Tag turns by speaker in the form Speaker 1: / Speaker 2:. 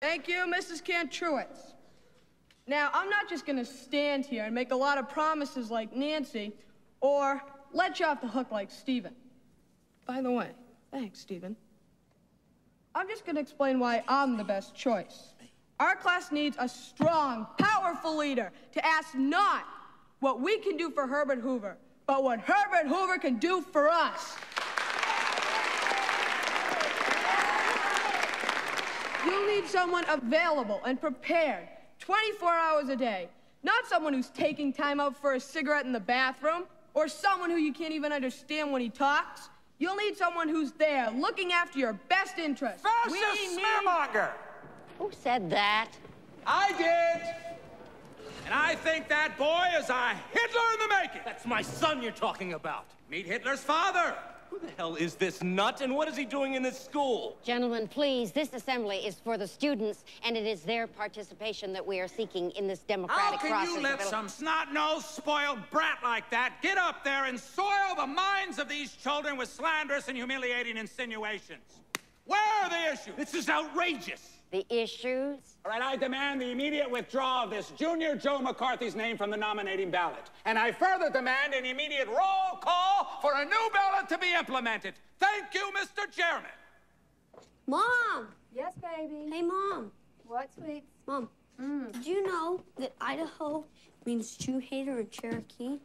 Speaker 1: Thank you, Mrs. Kantruitz. Now, I'm not just gonna stand here and make a lot of promises like Nancy, or let you off the hook like Stephen. By the way, thanks, Stephen. I'm just gonna explain why I'm the best choice. Our class needs a strong, powerful leader to ask not what we can do for Herbert Hoover, but what Herbert Hoover can do for us. You'll need someone available and prepared 24 hours a day. Not someone who's taking time out for a cigarette in the bathroom or someone who you can't even understand when he talks. You'll need someone who's there looking after your best interests.
Speaker 2: Fascist
Speaker 1: We need-
Speaker 2: smearmonger!
Speaker 3: Who said that?
Speaker 2: I did! And I think that boy is a Hitler in the making!
Speaker 4: That's my son you're talking about.
Speaker 2: Meet Hitler's father!
Speaker 4: Who the hell is this nut, and what is he doing in this school?
Speaker 3: Gentlemen, please, this assembly is for the students, and it is their participation that we are seeking in this democratic. process.
Speaker 2: How
Speaker 3: democratic
Speaker 2: can
Speaker 3: process.
Speaker 2: you let some snot-nosed, spoiled brat like that get up there and soil the minds of these children with slanderous and humiliating insinuations? Where are the issues?
Speaker 4: This is outrageous.
Speaker 3: The issues?
Speaker 2: All right, I demand the immediate withdrawal of this Junior Joe McCarthy's name from the nominating ballot. And I further demand an immediate roll call for a new ballot to be implemented. Thank you, Mr. Chairman.
Speaker 5: Mom!
Speaker 6: Yes, baby.
Speaker 5: Hey, Mom.
Speaker 6: What, sweet?
Speaker 5: Mom, mm. did you know that Idaho means Jew hater in Cherokee?